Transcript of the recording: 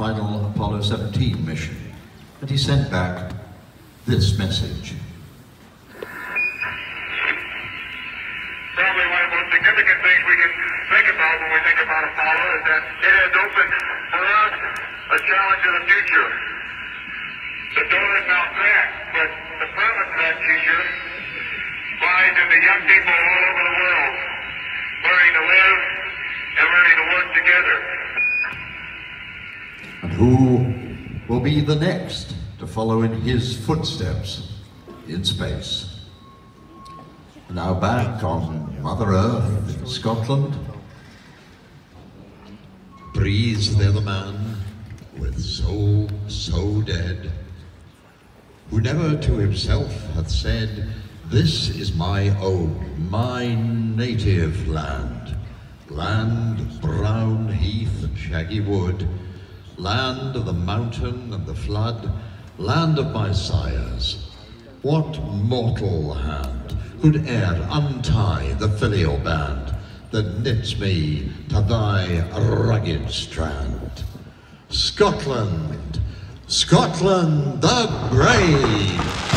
final Apollo 17 mission, and he sent back this message. Probably one of the most significant things we can think about when we think about Apollo is that it has opened for us a challenge of the future. The door is now cracked, but the promise of that future lies in the young people all over the world, learning to live and learning to work together. Who will be the next to follow in his footsteps in space? Now back on Mother Earth in Scotland. Breathes there the man with soul so dead, who never to himself hath said, This is my own, my native land, land brown heath and shaggy wood, land of the mountain and the flood, land of my sires. What mortal hand could e'er untie the filial band that knits me to thy rugged strand? Scotland, Scotland the brave!